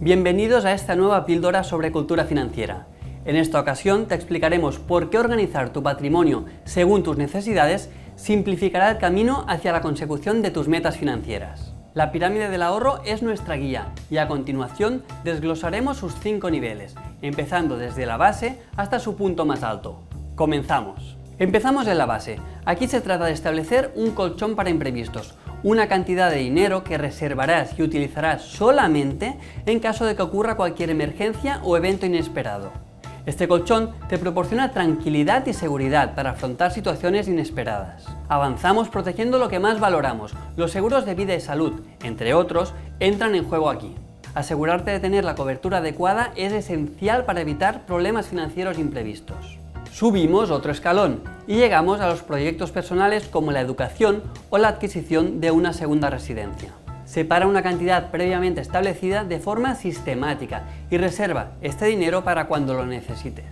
Bienvenidos a esta nueva píldora sobre cultura financiera. En esta ocasión te explicaremos por qué organizar tu patrimonio según tus necesidades simplificará el camino hacia la consecución de tus metas financieras. La pirámide del ahorro es nuestra guía y a continuación desglosaremos sus cinco niveles, empezando desde la base hasta su punto más alto. Comenzamos. Empezamos en la base. Aquí se trata de establecer un colchón para imprevistos, una cantidad de dinero que reservarás y utilizarás solamente en caso de que ocurra cualquier emergencia o evento inesperado. Este colchón te proporciona tranquilidad y seguridad para afrontar situaciones inesperadas. Avanzamos protegiendo lo que más valoramos. Los seguros de vida y salud, entre otros, entran en juego aquí. Asegurarte de tener la cobertura adecuada es esencial para evitar problemas financieros imprevistos. Subimos otro escalón y llegamos a los proyectos personales como la educación o la adquisición de una segunda residencia. Separa una cantidad previamente establecida de forma sistemática y reserva este dinero para cuando lo necesites.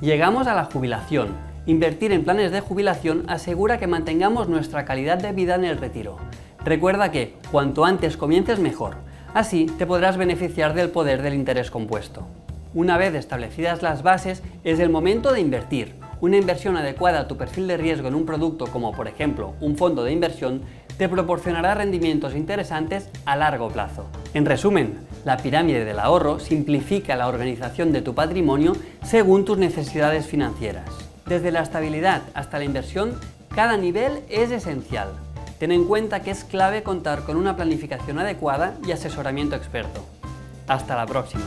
Llegamos a la jubilación. Invertir en planes de jubilación asegura que mantengamos nuestra calidad de vida en el retiro. Recuerda que cuanto antes comiences mejor, así te podrás beneficiar del poder del interés compuesto. Una vez establecidas las bases, es el momento de invertir. Una inversión adecuada a tu perfil de riesgo en un producto como por ejemplo un fondo de inversión te proporcionará rendimientos interesantes a largo plazo. En resumen, la pirámide del ahorro simplifica la organización de tu patrimonio según tus necesidades financieras. Desde la estabilidad hasta la inversión, cada nivel es esencial. Ten en cuenta que es clave contar con una planificación adecuada y asesoramiento experto. Hasta la próxima.